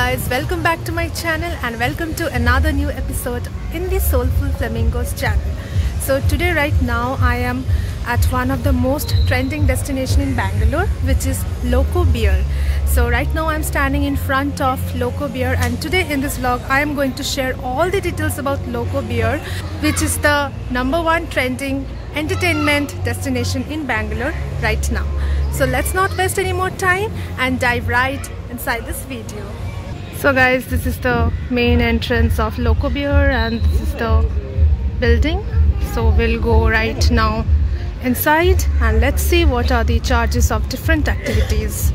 guys, welcome back to my channel and welcome to another new episode in the Soulful Flamingos channel. So today right now I am at one of the most trending destination in Bangalore which is Loco Bear. So right now I'm standing in front of Loco Bear and today in this vlog I am going to share all the details about Loco Bear which is the number one trending entertainment destination in Bangalore right now. So let's not waste any more time and dive right inside this video. So guys, this is the main entrance of Loco Bear and this is the building. So we'll go right now inside and let's see what are the charges of different activities.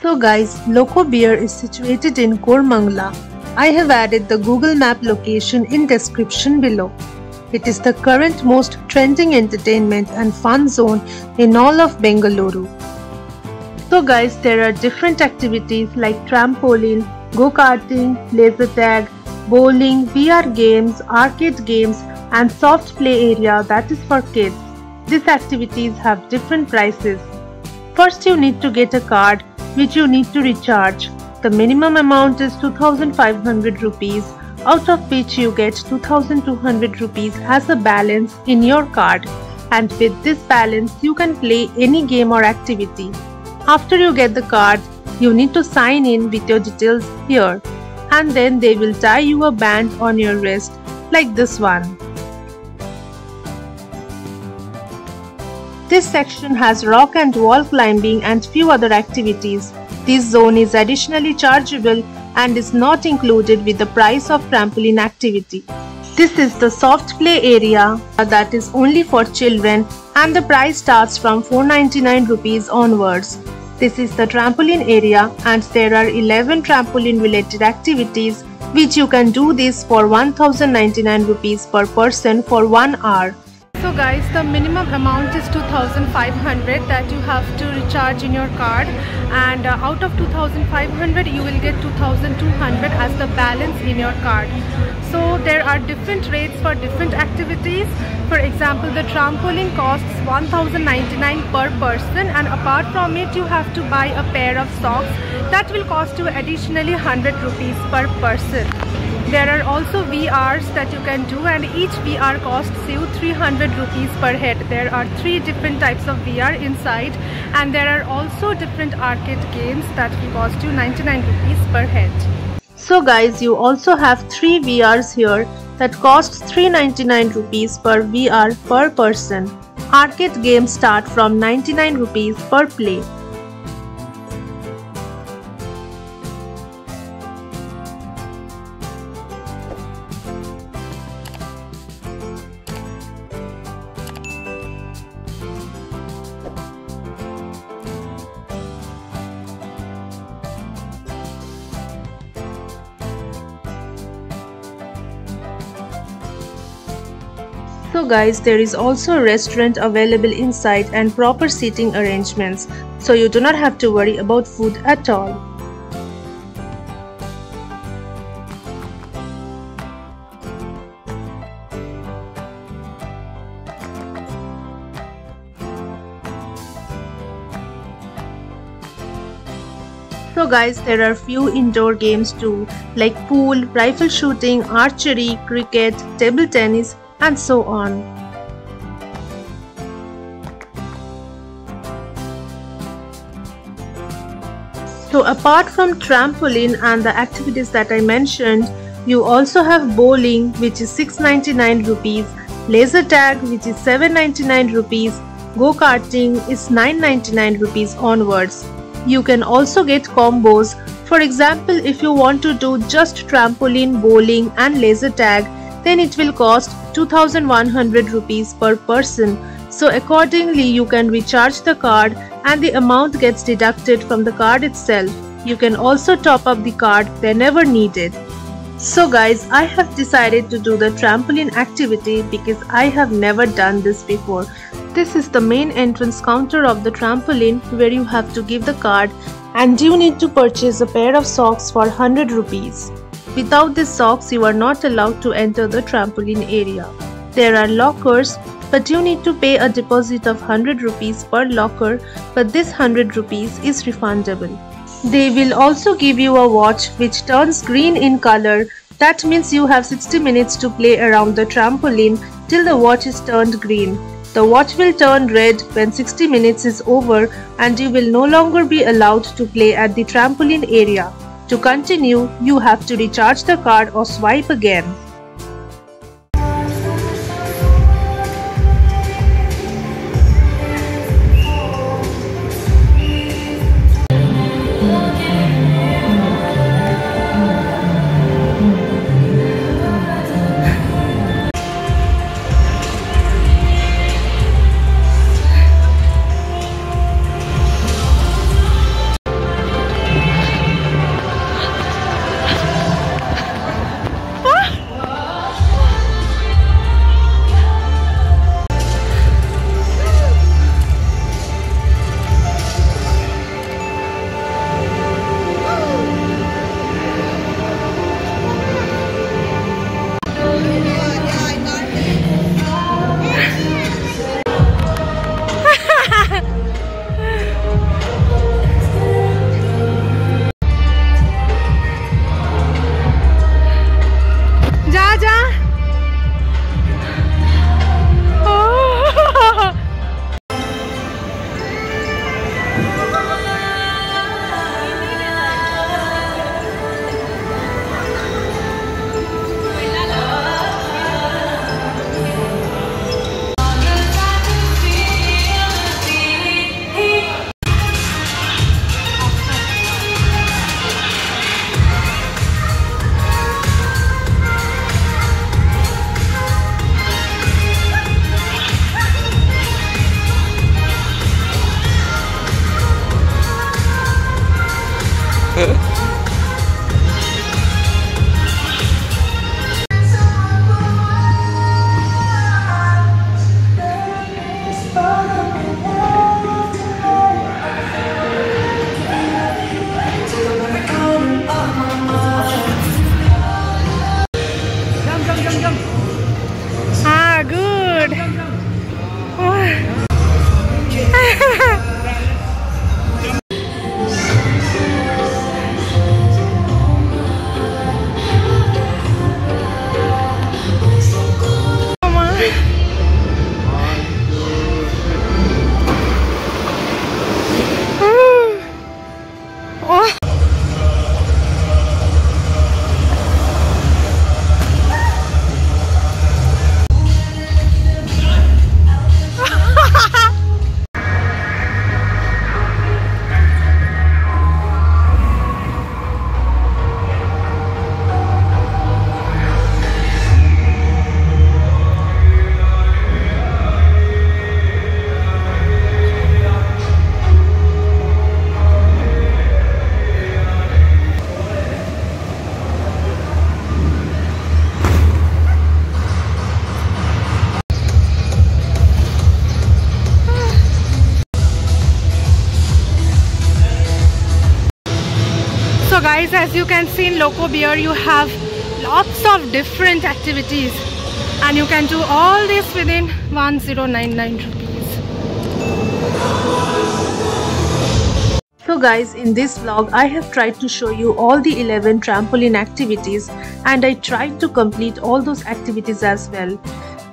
So guys, Loco Bear is situated in Koramangala. I have added the Google Map location in description below. It is the current most trending entertainment and fun zone in all of Bengaluru. So guys, there are different activities like trampoline, go-karting, laser tag, bowling, VR games, arcade games and soft play area that is for kids. These activities have different prices. First you need to get a card which you need to recharge. The minimum amount is 2500 rupees out of which you get 2200 rupees as a balance in your card and with this balance you can play any game or activity. After you get the card, you need to sign in with your details here and then they will tie you a band on your wrist like this one. This section has rock and wall climbing and few other activities. This zone is additionally chargeable and is not included with the price of trampoline activity. This is the soft play area uh, that is only for children and the price starts from 499 rupees onwards. This is the trampoline area and there are 11 trampoline related activities which you can do this for 1099 rupees per person for 1 hour. So guys the minimum amount is 2500 that you have to recharge in your card and uh, out of 2500 you will get 2200 as the balance in your card. So there are different rates for different activities. For example the trampoline costs 1099 per person and apart from it you have to buy a pair of socks that will cost you additionally 100 rupees per person. There are also VRs that you can do and each VR costs you 300 rupees per head. There are three different types of VR inside and there are also different arcade games that will cost you 99 rupees per head. So guys, you also have three VRs here that costs 399 rupees per VR per person. Arcade games start from 99 rupees per play. So guys, there is also a restaurant available inside and proper seating arrangements, so you do not have to worry about food at all. So guys, there are few indoor games too, like pool, rifle shooting, archery, cricket, table tennis, and so on. So apart from trampoline and the activities that I mentioned, you also have bowling which is 699 rupees, laser tag which is 799 rupees, go-karting is 999 rupees onwards. You can also get combos. For example, if you want to do just trampoline, bowling and laser tag, then it will cost 2100 rupees per person. So accordingly you can recharge the card and the amount gets deducted from the card itself. You can also top up the card whenever needed. So guys, I have decided to do the trampoline activity because I have never done this before. This is the main entrance counter of the trampoline where you have to give the card and you need to purchase a pair of socks for 100 rupees. Without these socks, you are not allowed to enter the trampoline area. There are lockers, but you need to pay a deposit of 100 rupees per locker, but this 100 rupees is refundable. They will also give you a watch which turns green in color. That means you have 60 minutes to play around the trampoline till the watch is turned green. The watch will turn red when 60 minutes is over and you will no longer be allowed to play at the trampoline area. To continue, you have to recharge the card or swipe again. Guys as you can see in Loco Bear you have lots of different activities and you can do all this within 1099 rupees. So guys in this vlog I have tried to show you all the 11 trampoline activities and I tried to complete all those activities as well.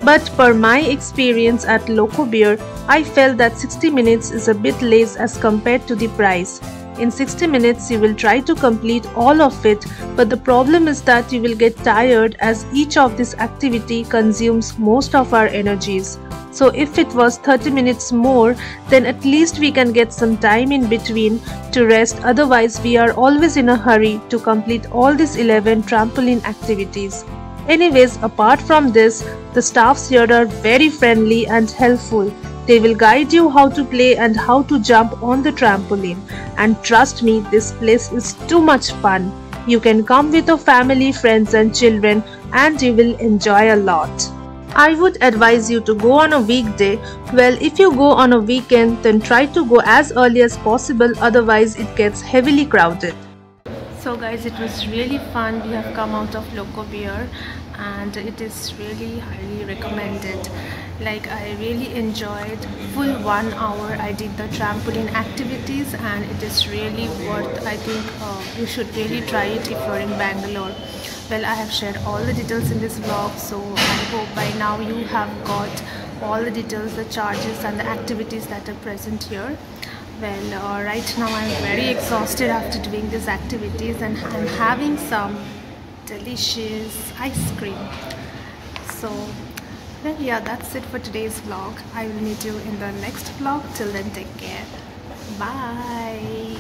But per my experience at Loco Bear, I felt that 60 minutes is a bit less as compared to the price. In 60 minutes, you will try to complete all of it, but the problem is that you will get tired as each of this activity consumes most of our energies. So if it was 30 minutes more, then at least we can get some time in between to rest. Otherwise, we are always in a hurry to complete all these 11 trampoline activities. Anyways, apart from this, the staffs here are very friendly and helpful. They will guide you how to play and how to jump on the trampoline. And trust me, this place is too much fun. You can come with your family, friends and children and you will enjoy a lot. I would advise you to go on a weekday. Well, if you go on a weekend, then try to go as early as possible, otherwise it gets heavily crowded. so guys it was really fun we have come out of loco bear and it is really highly recommended like I really enjoyed full one hour. I did the trampoline activities and it is really worth I think uh, you should really try it if you're in Bangalore. Well I have shared all the details in this vlog so I hope by now you have got all the details the charges and the activities that are present here. Well uh, right now I'm very exhausted after doing these activities and I'm having some delicious ice cream. So well yeah that's it for today's vlog. I will meet you in the next vlog. Till then take care. Bye